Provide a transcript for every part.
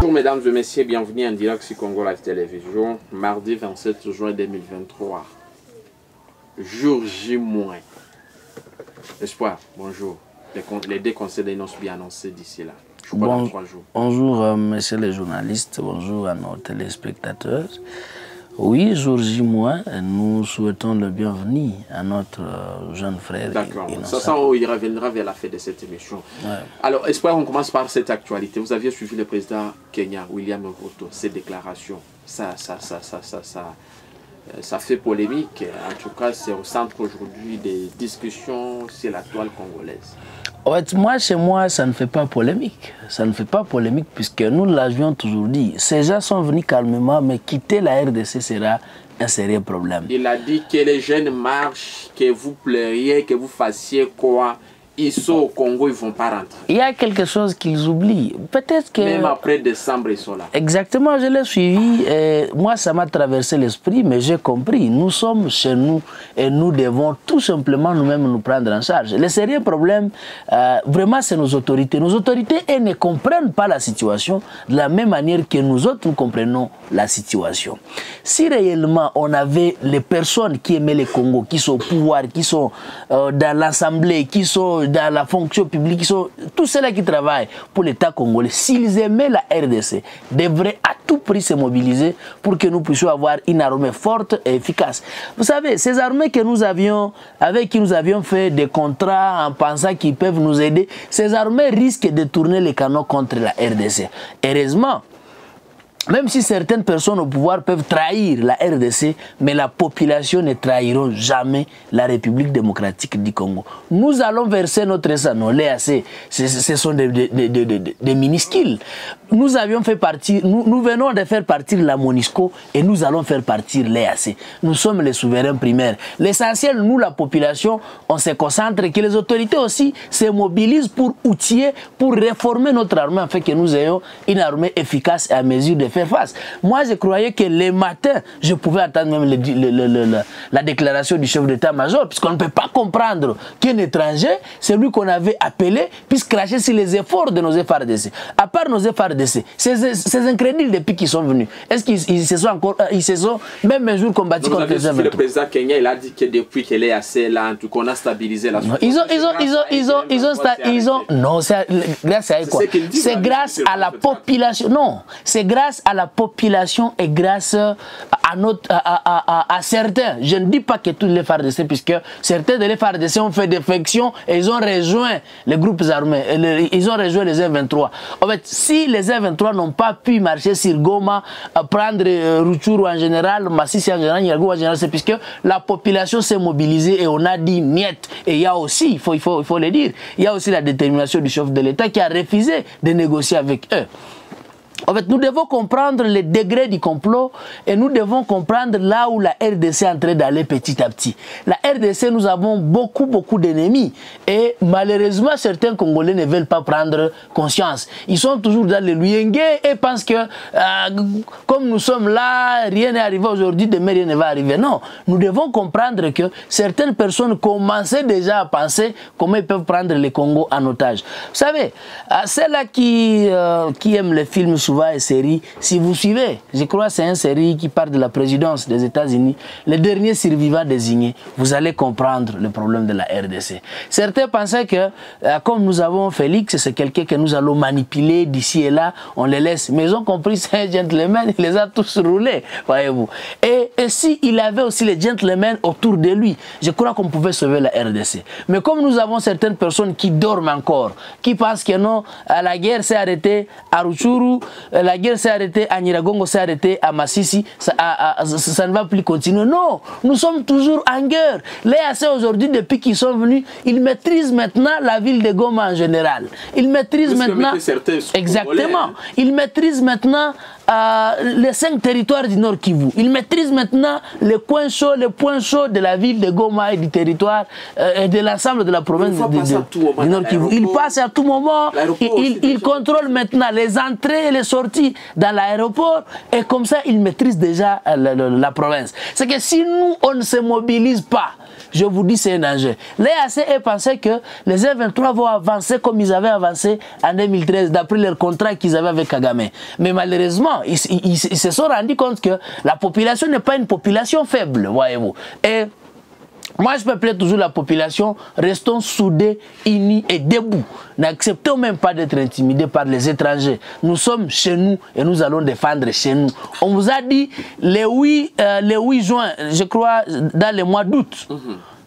Bonjour mesdames et messieurs, bienvenue en direct sur Congo Live Télévision, mardi 27 juin 2023, jour J-. Espoir, bonjour. Les, les deux conseils d'annonce bien annoncés d'ici là. Je crois dans Bon- trois jours. bonjour, euh, messieurs les journalistes, bonjour à nos téléspectateurs. Oui, jour J, nous souhaitons le bienvenu à notre euh, jeune frère. D'accord. Ça, ça, on y reviendra vers la fin de cette émission. Alors, Espoir, on commence par cette actualité. Vous aviez suivi le président Kenya, William Ruto, ses déclarations. Ça, ça, ça, ça, ça, ça, ça fait polémique. En tout cas, c'est au centre aujourd'hui des discussions sur la toile congolaise. Moi, chez moi, ça ne fait pas polémique. Ça ne fait pas polémique puisque nous l'avions toujours dit. Ces gens sont venus calmement, mais quitter la RDC sera un sérieux problème. Il a dit que les jeunes marchent, que vous pleuriez, que vous fassiez quoi? Ils sont au Congo, ils ne vont pas rentrer. Il y a quelque chose qu'ils oublient. Peut-être que... Même après décembre, ils sont là. Exactement, je l'ai suivi. Et moi, ça m'a traversé l'esprit, mais j'ai compris. Nous sommes chez nous et nous devons tout simplement nous-mêmes nous prendre en charge. Le sérieux problème, euh, vraiment, c'est nos autorités. Nos autorités, elles ne comprennent pas la situation de la même manière que nous autres, nous comprenons la situation. Si réellement on avait les personnes qui aimaient le Congo, qui sont au pouvoir, qui sont euh, dans l'Assemblée, qui sont dans la fonction publique, qui sont tous ceux-là qui travaillent pour l'État congolais, s'ils aimaient la RDC, devraient à tout prix se mobiliser pour que nous puissions avoir une armée forte et efficace. Vous savez, ces armées que nous avions, avec qui nous avions fait des contrats en pensant qu'ils peuvent nous aider, ces armées risquent de tourner les canons contre la RDC. Heureusement, même si certaines personnes au pouvoir peuvent trahir la RDC, mais la population ne trahiront jamais la République démocratique du Congo. Nous allons verser notre sang. Les AC, ce sont des- des minuscules. Nous avions fait partir, nous, nous venons de faire partir la Monisco et nous allons faire partir les AC. Nous sommes les souverains primaires. L'essentiel, nous, la population, on se concentre et que les autorités aussi se mobilisent pour outiller, pour réformer notre armée afin que nous ayons une armée efficace et à mesure de faire face. Moi, je croyais que les matins, je pouvais attendre même le- le- le- le- le- la déclaration du chef d'état-major, puisqu'on ne peut pas comprendre qu'un étranger, c'est lui qu'on avait appelé, puisse cracher sur les efforts de nos FRDC. À part nos FRDC, ces, ces incrédules depuis qu'ils sont venus, est-ce qu'ils ils se sont encore, euh, ils se sont même un jour combattus contre les le M23? président Kenya, il a dit que depuis qu'elle est assez là, en tout cas, on a stabilisé la Non, Ils ont, ils ont, ils ont, ils ont, ils ont, ils ont, non, c'est grâce à quoi C'est là, grâce à la le population. Non, c'est grâce à la population et grâce à certains. Je ne dis pas que tous les FARDC, puisque certains de les FARDC ont fait défection et ils ont rejoint les groupes armés, le- ils ont rejoint les M23. En fait, si les M23 n'ont pas pu marcher sur Goma, euh, prendre euh, Rutshuru en général, Massissi en général, Nyiragongo en général, c'est puisque la population s'est mobilisée et on a dit niet. Et il y a aussi, il faut le dire, il y a aussi la détermination du chef de l'État qui a refusé de négocier avec eux. En fait, nous devons comprendre le degré du complot et nous devons comprendre là où la RDC est en train d'aller petit à petit. La RDC, nous avons beaucoup, beaucoup d'ennemis et malheureusement, certains Congolais ne veulent pas prendre conscience. Ils sont toujours dans le Luyenge et pensent que euh, comme nous sommes là, rien n'est arrivé aujourd'hui, demain rien ne va arriver. Non, nous devons comprendre que certaines personnes commençaient déjà à penser comment ils peuvent prendre le Congo en otage. Vous savez, à ceux-là qui, euh, qui aiment les films souvent et séries, si vous suivez, je crois que c'est une série qui parle de la présidence des États-Unis, le dernier survivant désigné, vous allez comprendre le problème de la RDC. Certains pensaient que, euh, comme nous avons Félix, c'est quelqu'un que nous allons manipuler d'ici et là, on les laisse. Mais ils ont compris, c'est un gentleman, il les a tous roulés, voyez-vous. Et, et si il avait aussi les gentlemen autour de lui, je crois qu'on pouvait sauver la RDC. Mais comme nous avons certaines personnes qui dorment encore, qui pensent que non, euh, la guerre s'est arrêtée à Rutshuru, euh, la guerre s'est arrêtée à Nyiragongo, s'est arrêtée à Massissi, ça, à- à- ça- ça ne va plus continuer. Non, nous sommes toujours en guerre. Les AC aujourd'hui, depuis qu'ils sont venus, ils maîtrisent maintenant la ville de Goma en général. Ils maîtrisent Parce maintenant... certains Exactement. Hein. Ils maîtrisent maintenant euh, les cinq territoires du Nord Kivu. Il maîtrise maintenant les coins chauds, les points chauds de la ville de Goma et du territoire euh, et de l'ensemble de la province de, de- du Nord Kivu. Il passe à tout moment. Il, il- contrôle maintenant les entrées et les sorties dans l'aéroport et comme ça, il maîtrise déjà euh, la province. C'est que si nous, on ne se mobilise pas, je vous dis, c'est un danger. L'EAC est pensé que les M23 vont avancer comme ils avaient avancé en 2013, d'après leur contrat qu'ils avaient avec Kagame. Mais malheureusement, ils, se sont rendus compte que la population n'est pas une population faible, voyez-vous. Et moi, je peux appeler toujours la population, restons soudés, unis et debout. N'acceptons même pas d'être intimidés par les étrangers. Nous sommes chez nous et nous allons défendre chez nous. On vous a dit le 8, euh, le 8 juin, je crois, dans le mois d'août.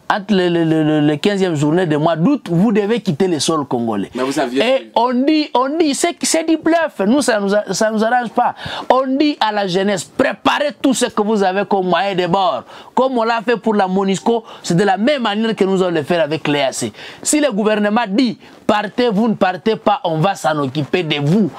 Entre le, le- le- le 15e journée du mois d'août, vous devez quitter le sol congolais. Mais vous aviez- Et on dit, on dit, c'est c'est du bluff. Nous, ça nous, a- ça nous arrange pas. On dit à la jeunesse, préparez tout ce que vous avez comme moyen de bord. Comme on l'a fait pour la Monisco, c'est de la même manière que nous allons le faire avec l'EAC. Si le gouvernement dit, partez, vous ne partez pas, on va s'en occuper de vous.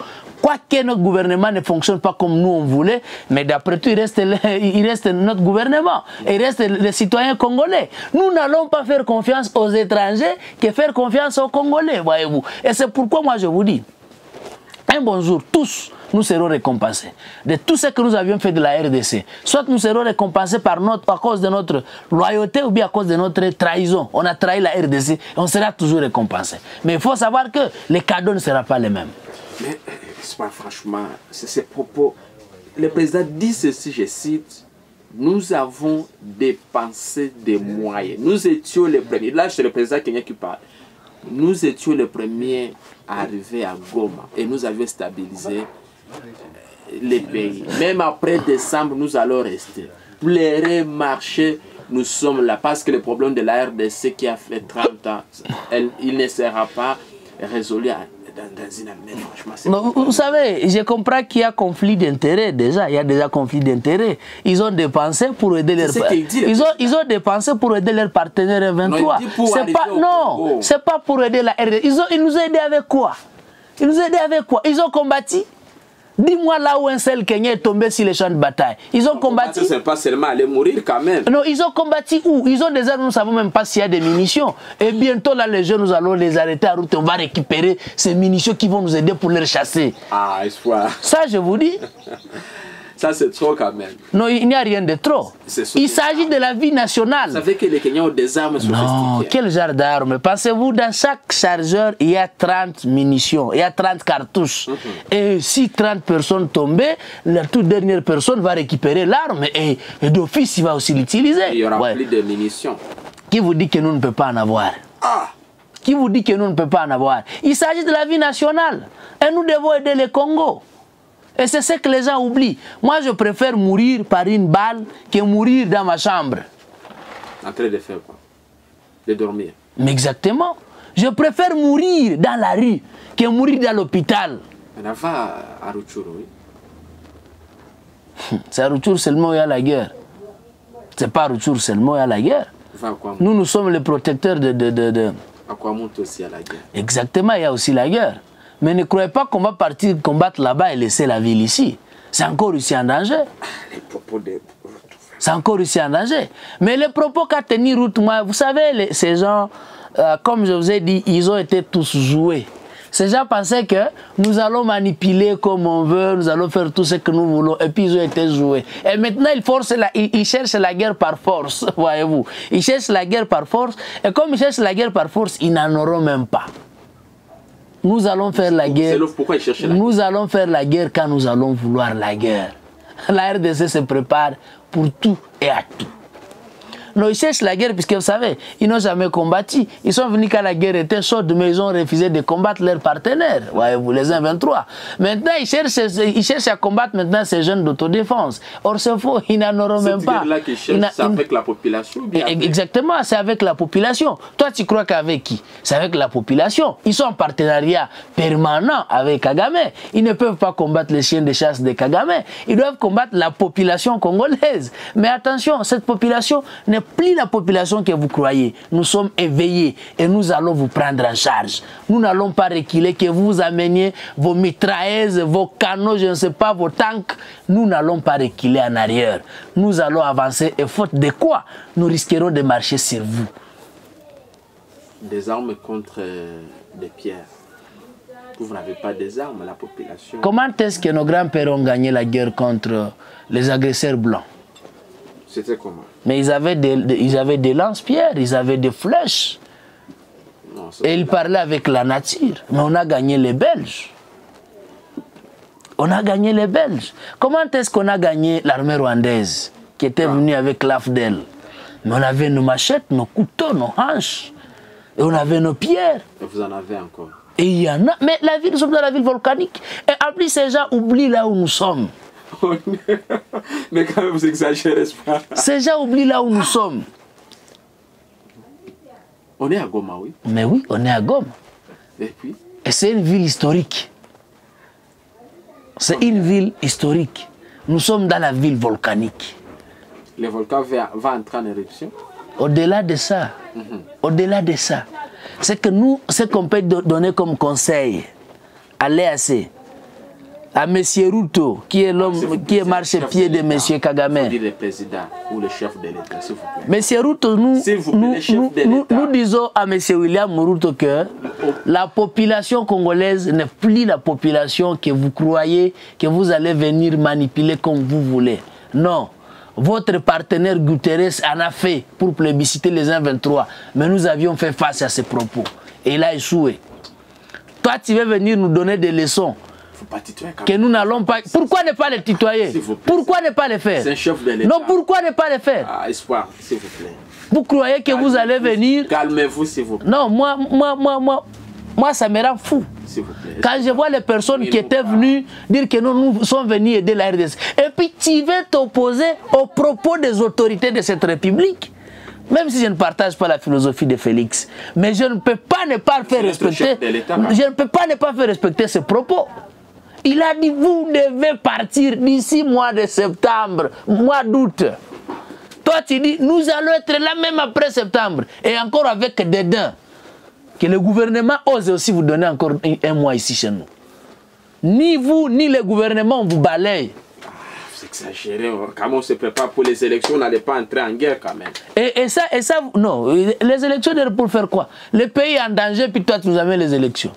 Quoique notre gouvernement ne fonctionne pas comme nous on voulait, mais d'après tout, il reste, notre gouvernement. Il reste les citoyens congolais. Nous n'allons pas faire confiance aux étrangers que faire confiance aux Congolais, voyez-vous. Et c'est pourquoi moi je vous dis, un bon jour, tous, nous serons récompensés de tout ce que nous avions fait de la RDC. Soit nous serons récompensés par notre, à cause de notre loyauté ou bien à cause de notre trahison. On a trahi la RDC on sera toujours récompensé. Mais il faut savoir que les cadeaux ne seront pas les mêmes. Mais euh, c'est pas franchement, c'est ces propos. Le président dit ceci, je cite, nous avons dépensé des moyens. Nous étions les premiers. Là, c'est le président Kenya qui parle. Nous étions les premiers à arriver à Goma et nous avions stabilisé euh, les pays. Même après décembre, nous allons rester. Pleurer, marcher, nous sommes là. Parce que le problème de la RDC qui a fait 30 ans, il ne sera pas résolu dans, dans une année. Franchement, c'est Mais vous, vous savez, je comprends qu'il y a conflit d'intérêts déjà. Il y a déjà conflit d'intérêts. Ils ont dépensé pour aider leurs ce qu'il dit, le ils ont, ils ont dépensé pour aider leurs partenaires Non, M23. il dit pour C'est pas non, c'est pas pour aider la RD. Ils ont ils nous ont aidés avec quoi? Ils nous ont aidés avec quoi? Ils ont combattu. Dis-moi là où un seul Kenya est tombé sur les champs de bataille. Ils ont combattu. C'est pas seulement aller mourir quand même. Non, ils ont combattu où? Ils ont des armes, nous ne savons même pas s'il y a des munitions. Et bientôt, là, les jeunes, nous allons les arrêter à route. On va récupérer ces munitions qui vont nous aider pour les chasser. Ah, espoir. Ça, je vous dis, Ça, c'est trop quand même. non, il n'y a rien de trop. Il s'agit de la vie Vous nationale. savez que les Kenyans ont des armes Non, quel genre d'armes Pensez-vous, dans chaque chargeur, il y a 30 munitions, il y a 30 cartouches. Et si 30 personnes tombaient, la toute dernière personne va récupérer l'arme et, et d'office, il va aussi l'utiliser. Il y aura Ouais. plus de munitions. Qui vous dit que nous ne pouvons pas en avoir? Ah, Qui vous dit que nous ne pouvons pas en avoir? Il s'agit de la vie nationale. Et nous devons aider le Congo. Et c'est ce que les gens oublient. Moi, je préfère mourir par une balle que mourir dans ma chambre. en train de faire quoi? De dormir. Mais exactement. Je préfère mourir dans la rue que mourir dans l'hôpital. On va à Rutshuru, oui. C'est à Rutshuru seulement où il y a la guerre. C'est pas à Rutshuru seulement où il y a la guerre. Nous, nous sommes les protecteurs de... de, de, de- À Kwamouth aussi à la guerre. Exactement, il y a aussi la guerre. Mais ne croyez pas qu'on va partir combattre là-bas et laisser la ville ici. C'est encore ici en danger. Les propos de C'est encore ici en danger. Mais les propos qu'a tenu Route, moi, vous savez, les- ces gens, euh, comme je vous ai dit, ils ont été tous joués. Ces gens pensaient que nous allons manipuler comme on veut, nous allons faire tout ce que nous voulons, et puis ils ont été joués. Et maintenant, ils, forcent la- ils, ils cherchent la guerre par force, voyez-vous. Ils cherchent la guerre par force, et comme ils cherchent la guerre par force, ils n'en auront même pas. Nous allons faire la guerre. C'est l'offre, pourquoi ils cherchent la guerre Nous allons faire la guerre quand nous allons vouloir la guerre. La RDC se prépare pour tout et à tout. Non, ils cherchent la guerre puisque vous savez, ils n'ont jamais combattu. Ils sont venus quand la guerre était chaude, mais ils ont refusé de combattre leurs partenaires, voyez-vous, les 1-23. Maintenant, ils cherchent, ils cherchent à combattre maintenant ces jeunes d'autodéfense. Or, c'est faux, ils n'en auront même Cette pas. guerre-là qu'ils Ils cherchent, c'est avec la population bien avec- Exactement, c'est avec la population. Toi, tu crois qu'avec qui? C'est avec la population. Ils sont en partenariat permanent avec Kagame. Ils ne peuvent pas combattre les chiens de chasse de Kagame. Ils doivent combattre la population congolaise. Mais attention, cette population n'est plus la population que vous croyez. Nous sommes éveillés et nous allons vous prendre en charge. Nous n'allons pas reculer, que vous ameniez vos mitrailleuses, vos canons, je ne sais pas, vos tanks. Nous n'allons pas reculer en arrière. Nous allons avancer et faute de quoi nous risquerons de marcher sur vous. Des armes contre euh, des pierres. Vous n'avez pas des armes, la population. Comment est-ce que nos grands-pères ont gagné la guerre contre les agresseurs blancs? C'était comment? Mais ils avaient des, ils avaient des lance-pierres, ils avaient des flèches. et ils parlaient avec la nature. Mais on a gagné les Belges. On a gagné les Belges. Comment est-ce qu'on a gagné l'armée rwandaise qui était ah. venue avec l'AFDEL? Mais on avait nos machettes, nos couteaux, nos hanches. Et on avait nos pierres. Et vous en avez encore Et il y en a. Mais la ville, nous sommes dans la ville volcanique. Et en plus, ces gens oublient là où nous sommes. Mais quand même, vous exagérez pas. Ces gens oublient là où nous sommes. On est à Goma, oui. Mais oui, on est à Goma. Et puis? Et c'est une ville historique. C'est une ville historique. Nous sommes dans la ville volcanique. Le volcan va, entrer en éruption? Au-delà de ça, mhm. au-delà de ça, c'est que nous, ce qu'on peut donner comme conseil à l'EAC, à M. Ruto, qui est l'homme, qui est marche-pied de M. Kagame. le président ou le chef de l'État, s'il vous plaît. M. Ruto, nous, nous, nous, disons à M. William Ruto que la population congolaise n'est plus la population que vous croyez que vous allez venir manipuler comme vous voulez. Non. Votre partenaire Guterres en a fait pour plébisciter les 1-23, mais nous avions fait face à ses propos. Et il a échoué. Toi, tu veux venir nous donner des leçons que nous n'allons pas. Pourquoi ne pas les tutoyer? Pourquoi ne pas les faire? C'est un chef de Non, pourquoi ne pas les faire? Ah, espoir, s'il vous plaît. Vous croyez que vous allez venir? Calmez-vous, s'il vous plaît. Non, moi, moi, moi, moi, moi, ça me rend fou. S'il vous plaît. Quand je vois les personnes qui étaient venues dire que nous, nous sommes venus aider la RDC, et puis tu veux t'opposer aux propos des autorités de cette République même si je ne partage pas la philosophie de Félix, mais je ne peux pas ne pas faire respecter. Je ne peux pas ne pas faire respecter ses propos. Il a dit, vous devez partir d'ici mois de septembre, mois d'août. Toi, tu dis, nous allons être là même après septembre. Et encore avec des dents. Que le gouvernement ose aussi vous donner encore un, mois ici chez nous. Ni vous, ni le gouvernement, vous balaye. Vous exagérez. Quand on se prépare pour les élections, on n'allait pas entrer en guerre quand même. Et, et, ça, et ça, non. Les élections, pour faire quoi? Le pays est en danger, puis toi, tu nous amènes les élections.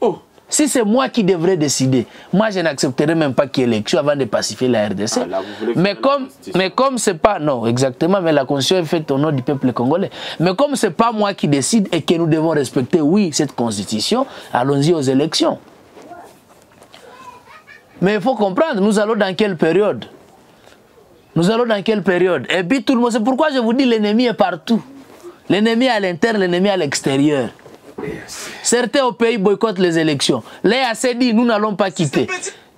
Oh si c'est moi qui devrais décider, moi je n'accepterai même pas qu'il y ait élection avant de pacifier la RDC. Ah, mais, comme, mais comme c'est pas, non, exactement, mais la constitution est faite au nom du peuple congolais. Mais comme c'est pas moi qui décide et que nous devons respecter, oui, cette constitution, allons-y aux élections. Mais il faut comprendre, nous allons dans quelle période? Nous allons dans quelle période? Et puis tout le monde, c'est pourquoi je vous dis l'ennemi est partout. L'ennemi à l'intérieur, l'ennemi à l'extérieur. Certains au pays boycottent les élections. L'EAC dit nous n'allons pas quitter.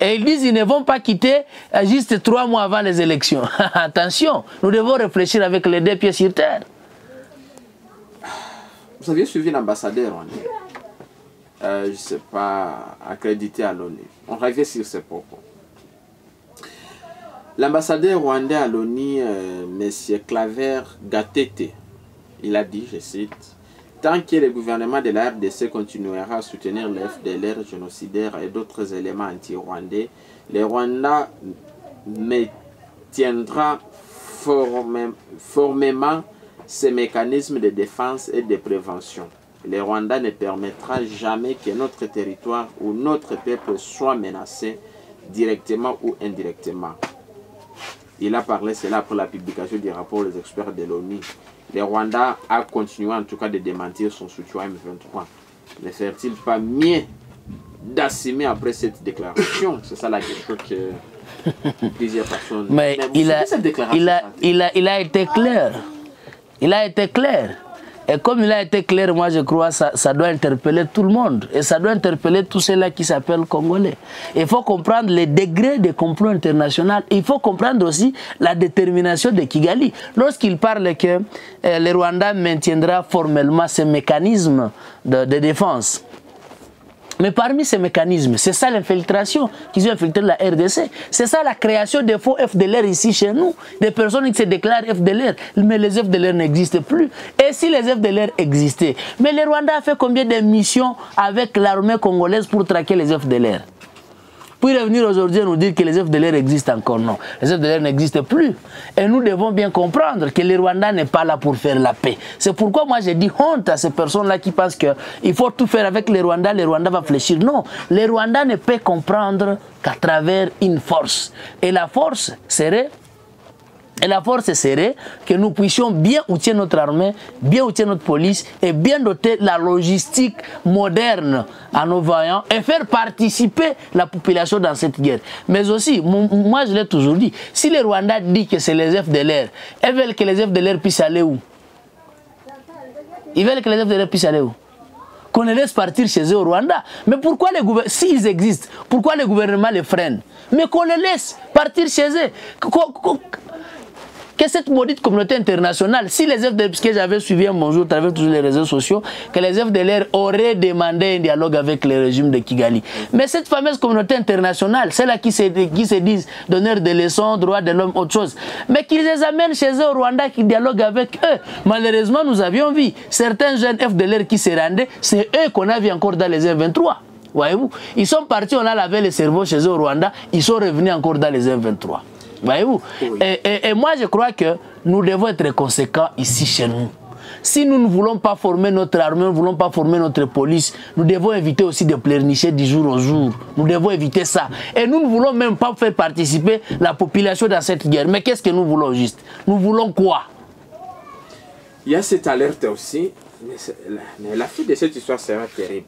Et ils disent qu'ils ne vont pas quitter euh, juste trois mois avant les élections. Attention, nous devons réfléchir avec les deux pieds sur terre. Vous aviez suivi l'ambassadeur, euh, je ne sais pas, accrédité à l'ONU. On revient sur ces propos. L'ambassadeur rwandais à l'ONU, euh, M. Claver Gatete, il a dit, je cite, Tant que le gouvernement de la RDC continuera à soutenir le FDLR génocidaire et d'autres éléments anti-rwandais, le Rwanda maintiendra formellement ses mécanismes de défense et de prévention. Le Rwanda ne permettra jamais que notre territoire ou notre peuple soit menacé directement ou indirectement. Il a parlé cela pour la publication du rapport des experts de l'ONU le Rwanda a continué en tout cas de démentir son soutien à M23. Ne fait-il pas mieux d'assumer après cette déclaration? C'est ça la question que plusieurs personnes... Mais, il, a, il, a, il, a, il a été clair. Il a été clair. Et comme il a été clair, moi je crois ça, ça, doit interpeller tout le monde. Et ça doit interpeller tous ceux-là qui s'appellent Congolais. Il faut comprendre les degrés de complot international. Il faut comprendre aussi la détermination de Kigali. Lorsqu'il parle que euh, le Rwanda maintiendra formellement ses mécanismes de, de défense. Mais parmi ces mécanismes, c'est ça l'infiltration qu'ils ont infiltré la RDC. C'est ça la création des faux FDLR ici chez nous. Des personnes qui se déclarent FDLR. Mais les FDLR n'existent plus. Et si les FDLR existaient, mais le Rwanda a fait combien de missions avec l'armée congolaise pour traquer les FDLR puis revenir aujourd'hui et nous dire que les FDLR existent encore. Non, les FDLR n'existent plus. Et nous devons bien comprendre que le Rwanda n'est pas là pour faire la paix. C'est pourquoi moi j'ai dit honte à ces personnes-là qui pensent qu'il faut tout faire avec les Rwandais, les Rwandais vont fléchir. Non, les Rwandais ne peuvent comprendre qu'à travers une force. Et la force serait et la force serait que nous puissions bien outiller notre armée, bien outiller notre police et bien doter la logistique moderne à nos voyants et faire participer la population dans cette guerre. Mais aussi, moi je l'ai toujours dit, si les Rwandais disent que c'est les FDLR, ils veulent que les FDLR puissent aller où? Ils veulent que les FDLR puissent aller où? Qu'on les laisse partir chez eux au Rwanda. Mais pourquoi les gouvernements, s'ils existent, pourquoi les gouvernements les freinent? Mais qu'on les laisse partir chez eux que cette maudite communauté internationale, si les FDLR, puisque j'avais suivi un bonjour à travers tous les réseaux sociaux, que les FDLR auraient demandé un dialogue avec le régime de Kigali. Mais cette fameuse communauté internationale, celle-là qui se, qui se disent donneurs de leçons, droits de l'homme, autre chose, mais qu'ils les amènent chez eux au Rwanda, qui dialoguent avec eux. Malheureusement, nous avions vu certains jeunes FDLR qui se rendaient, c'est eux qu'on a vu encore dans les M23. Voyez-vous Ils sont partis, on a lavé les cerveaux chez eux au Rwanda, ils sont revenus encore dans les M23. Voyez-vous et, moi, je crois que nous devons être conséquents ici chez nous. Si nous ne voulons pas former notre armée, nous ne voulons pas former notre police, nous devons éviter aussi de pleurnicher du jour au jour. Nous devons éviter ça. Et nous ne voulons même pas faire participer la population dans cette guerre. Mais qu'est-ce que nous voulons juste? Nous voulons quoi? Il y a cette alerte aussi, mais la fin de cette histoire sera terrible.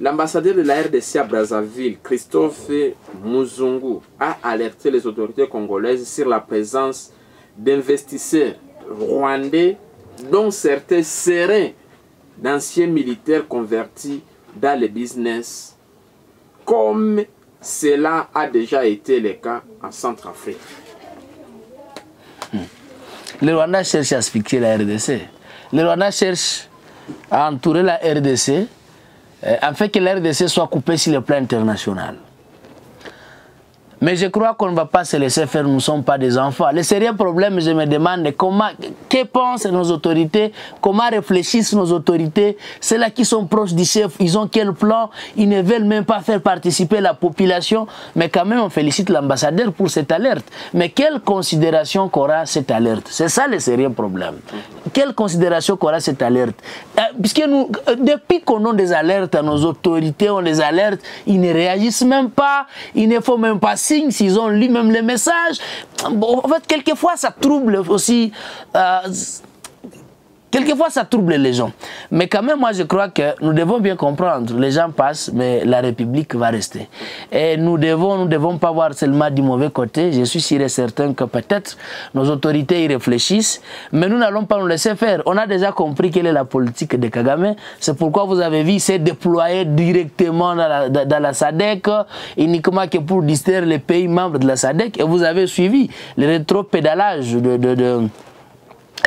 L'ambassadeur de la RDC à Brazzaville, Christophe Muzungu, a alerté les autorités congolaises sur la présence d'investisseurs rwandais, dont certains seraient d'anciens militaires convertis dans le business, comme cela a déjà été le cas en Centrafrique. Le Rwanda cherche à asphyxier la RDC. Le Rwanda cherche à entourer la RDC afin euh, que l'RDC soit coupée sur le plan international. Mais je crois qu'on ne va pas se laisser faire, nous ne sommes pas des enfants. Le sérieux problème, je me demande comment, que pensent nos autorités, comment réfléchissent nos autorités, ceux-là qui sont proches du chef, ils ont quel plan, ils ne veulent même pas faire participer la population, mais quand même on félicite l'ambassadeur pour cette alerte. Mais quelle considération qu'aura cette alerte? C'est ça le sérieux problème. Quelle considération qu'aura cette alerte? Euh, Puisque nous, euh, depuis qu'on a des alertes à nos autorités, on les alerte, ils ne réagissent même pas, il ne faut même pas s'ils ont lu même les messages. Bon, en fait, quelquefois, ça trouble aussi euh, Quelquefois, ça trouble les gens. Mais quand même, moi, je crois que nous devons bien comprendre. Les gens passent, mais la République va rester. Et nous devons, nous devons pas voir seulement du mauvais côté. Je suis sûr et certain que peut-être nos autorités y réfléchissent, mais nous n'allons pas nous laisser faire. On a déjà compris quelle est la politique de Kagame. C'est pourquoi vous avez vu, c'est déployé directement dans la, dans la SADC, uniquement que pour distraire les pays membres de la SADC. Et vous avez suivi le rétro-pédalage de, de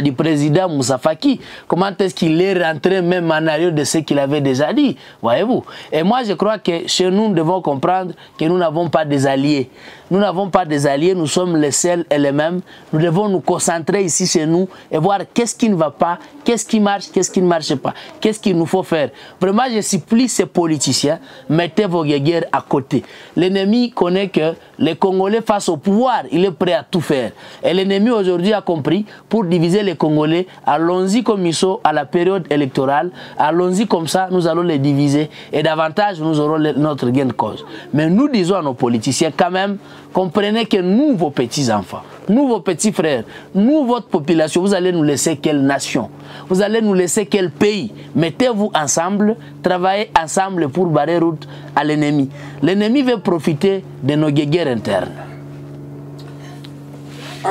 du président Moussa Faki. Comment est-ce qu'il est rentré même en arrière de ce qu'il avait déjà dit Voyez-vous? Et moi, je crois que chez nous, nous devons comprendre que nous n'avons pas des alliés. Nous n'avons pas des alliés, nous sommes les seuls et les mêmes. Nous devons nous concentrer ici chez nous et voir qu'est-ce qui ne va pas, qu'est-ce qui marche, qu'est-ce qui ne marche pas, qu'est-ce qu'il nous faut faire. Vraiment, je supplie ces politiciens, mettez vos guerres à côté. L'ennemi connaît que les Congolais face au pouvoir, il est prêt à tout faire. Et l'ennemi aujourd'hui a compris, pour diviser les Congolais, allons-y comme il faut à la période électorale, allons-y comme ça, nous allons les diviser et davantage nous aurons notre gain de cause. Mais nous disons à nos politiciens quand même, comprenez que nous, vos petits-enfants, nous, vos petits frères, nous, votre population, vous allez nous laisser quelle nation? Vous allez nous laisser quel pays? Mettez-vous ensemble, travaillez ensemble pour barrer route à l'ennemi. L'ennemi veut profiter de nos guerres internes. Ah.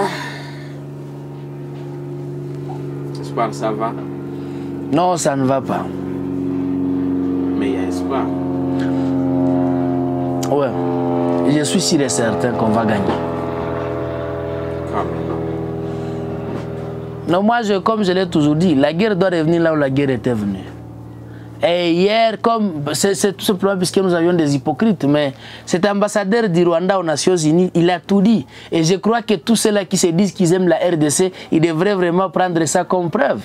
Espoir, ça va? Non, ça ne va pas. Mais il y a espoir. Ouais. Je suis sûr et certain qu'on va gagner. Non, moi, je, comme je l'ai toujours dit, la guerre doit revenir là où la guerre était venue. Et hier, comme c'est tout simplement puisque nous avions des hypocrites, mais cet ambassadeur du Rwanda aux Nations Unies, il a tout dit. Et je crois que tous ceux-là qui se disent qu'ils aiment la RDC, ils devraient vraiment prendre ça comme preuve.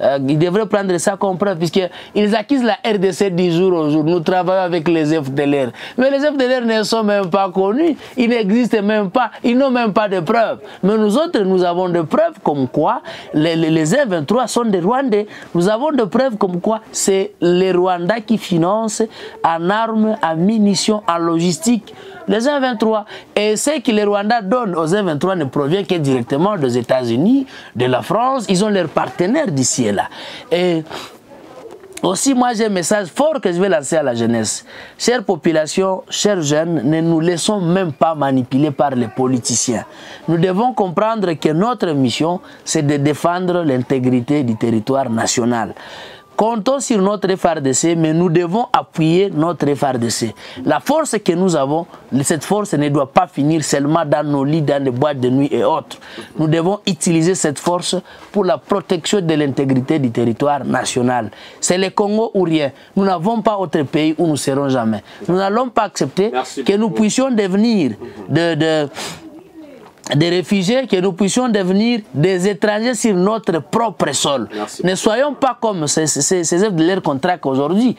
Euh, ils devraient prendre ça comme preuve, puisqu'ils accusent la RDC du jour au jour. Nous travaillons avec les FDLR. Mais les FDLR ne sont même pas connus, ils n'existent même pas, ils n'ont même pas de preuves. Mais nous autres, nous avons des preuves comme quoi les, les, les F-23 sont des Rwandais. Nous avons des preuves comme quoi c'est les Rwandais qui financent en armes, en munitions, en logistique les M23. Et ce que les Rwandais donnent aux M23 ne provient que directement des États-Unis, de la France. Ils ont leurs partenaires d'ici et là. Et aussi, moi, j'ai un message fort que je vais lancer à la jeunesse. Chère population, chers jeunes, ne nous laissons même pas manipuler par les politiciens. Nous devons comprendre que notre mission, c'est de défendre l'intégrité du territoire national. Comptons sur notre FRDC, mais nous devons appuyer notre FRDC. La force que nous avons, cette force ne doit pas finir seulement dans nos lits, dans les boîtes de nuit et autres. Nous devons utiliser cette force pour la protection de l'intégrité du territoire national. C'est le Congo ou rien. Nous n'avons pas autre pays où nous serons jamais. Nous n'allons pas accepter Merci que nous puissions devenir de, de des réfugiés, que nous puissions devenir des étrangers sur notre propre sol. Merci. Ne soyons pas comme ces, ces, de l'air qu'on traque aujourd'hui,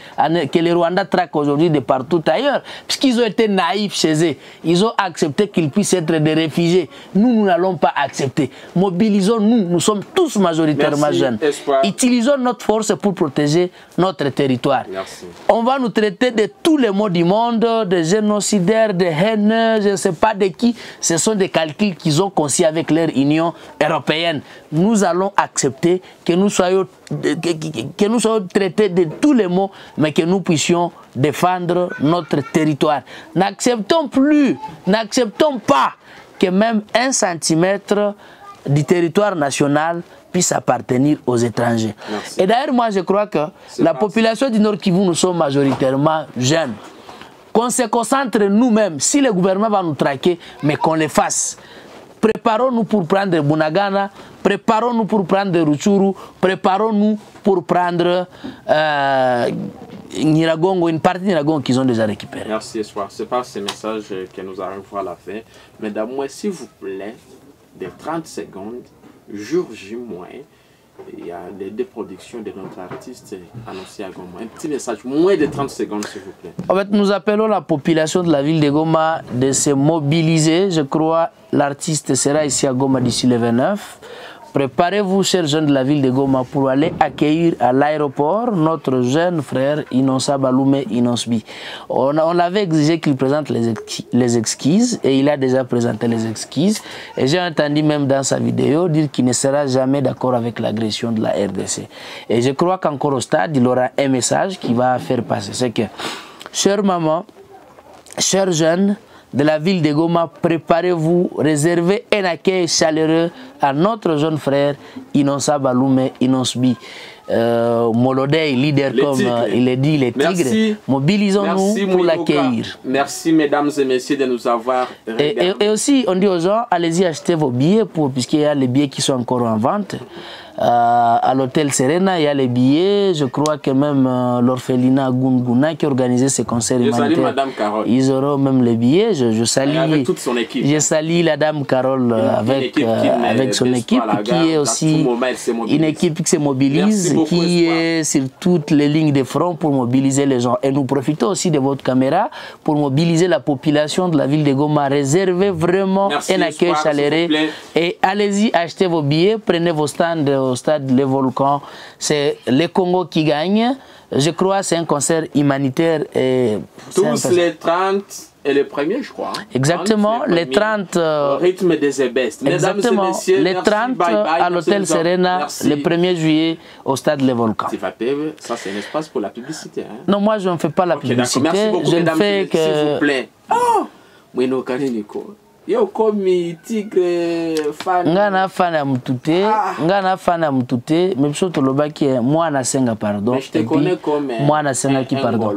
que les Rwandais traquent aujourd'hui de partout ailleurs, puisqu'ils ont été naïfs chez eux. Ils ont accepté qu'ils puissent être des réfugiés. Nous, nous n'allons pas accepter. Mobilisons-nous, nous sommes tous majoritairement Merci, jeunes. Espoir. Utilisons notre force pour protéger notre territoire. Merci. On va nous traiter de tous les maux du monde, de génocidaires, de haineux, je ne sais pas de qui. Ce sont des calculs qu'ils ont conçus avec leur Union européenne. Nous allons accepter que nous soyons, que, nous soyons traités de tous les maux, mais que nous puissions défendre notre territoire. N'acceptons plus, n'acceptons pas que même un centimètre du territoire national puisse appartenir aux étrangers. Merci. Et d'ailleurs, moi, je crois que la population du Nord Kivu, nous sommes majoritairement jeunes. Qu'on se concentre nous-mêmes, si le gouvernement va nous traquer, mais qu'on le fasse. Préparons-nous pour prendre Bunagana, préparons-nous pour prendre Ruchuru, préparons-nous pour prendre euh, Nyiragongo, une partie de Nyiragongo qu'ils ont déjà récupérée. Merci, Espoir. C'est par ces messages que nous arrivons à la fin. Mesdames, s'il vous plaît, des 30 secondes, jour J il y a les deux productions de notre artiste annoncé à Goma. Un petit message, moins de 30 secondes, s'il vous plaît. En fait, nous appelons la population de la ville de Goma de se mobiliser. Je crois l'artiste sera ici à Goma d'ici le 29. Préparez-vous, chers jeunes de la ville de Goma, pour aller accueillir à l'aéroport notre jeune frère Inonsa Balume Inosbi. On, on l'avait exigé qu'il présente les, exqui- les exquises et il a déjà présenté les exquises. Et j'ai entendu même dans sa vidéo dire qu'il ne sera jamais d'accord avec l'agression de la RDC. Et je crois qu'encore au stade, il aura un message qui va faire passer. C'est que, chère maman, Chers jeunes de la ville de Goma, préparez-vous, réservez un accueil chaleureux à notre jeune frère Inonsa Balume Inosbi. Euh, Molodey, leader Les comme euh, il est dit, les tigres. Mobilisons-nous pour l'accueillir. Merci, mesdames et messieurs, de nous avoir Et, et- et aussi, on dit aux gens, allez-y acheter vos billets, pour, puisqu'il y a les billets qui sont encore en vente. Euh, à l'hôtel Serena, il y a les billets. Je crois que même euh, l'orphelinat Gunguna qui organisait ce concert Je salue humanitaire, Madame Carole. ils auront même les billets. Je, je salue, avec toute son équipe. je salue la dame Carole euh, avec, avec son équipe qui est aussi moment, une équipe qui se mobilise, beaucoup, qui Espoir. est sur toutes les lignes de front pour mobiliser les gens. Et nous profitons aussi de votre caméra pour mobiliser la population de la ville de Goma. Réservez vraiment Merci, un accueil chaleureux et allez-y acheter vos billets, prenez vos stands au stade Les Volcans. C'est le Congo qui gagne. Je crois que c'est un concert humanitaire. Et Tous les 30 et les premiers, je crois. hein. Exactement, 30, les premiers. 30, euh, Au rythme des et Exactement, messieurs, les merci, 30 bye bye, à merci l'hôtel les. Serena, Merci. le 1er juillet au stade Les Volcans. Ça c'est un espace pour la publicité. Hein. Non, moi je ne fais pas la Ok, d'accord. publicité, Merci beaucoup, je ne et fais messieurs, s'il vous que... plaît. Oh. Yo komi tigre fan nga na fana ya mutu te Ah. nga na fana ya mutu te me biso tolobaki eh, mwana asenga pardon mwana asengaki un pardon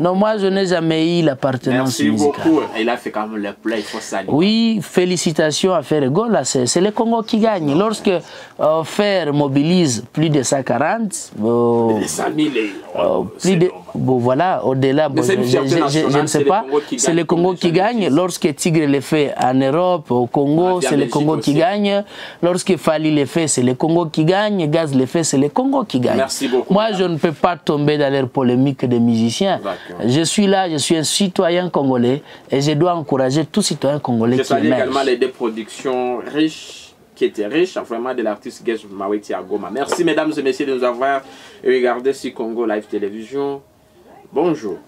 non moi je n'ai jamais eu l'appartenance Merci musicale beaucoup. Il a fait quand même le play, il faut saluer. Oui, félicitations à Fer Gola, c'est le Congo qui gagne. Lorsque euh, Fer mobilise plus de 140, euh, Les 100 000, et- euh, oh, plus de, bon, voilà, au-delà, bon, c'est je, je- je- je- ne sais pas, c'est le Congo qui les gagne. Lorsque Tigre le fait en Europe, au Congo, Ah, c'est le Congo qui gagne. Lorsque Fali le fait, c'est le Congo qui gagne. Gaz le fait, c'est le Congo qui gagne. Merci beaucoup, Moi, je ne peux pas tomber dans leur polémique des musiciens. Je suis là, je suis un citoyen congolais et je dois encourager tout citoyen congolais Je qui émerge. également les deux productions riches qui étaient riches, vraiment de l'artiste Gage Maweti Agoma. Merci mesdames et messieurs de nous avoir regardé sur Congo Live Télévision. Bonjour.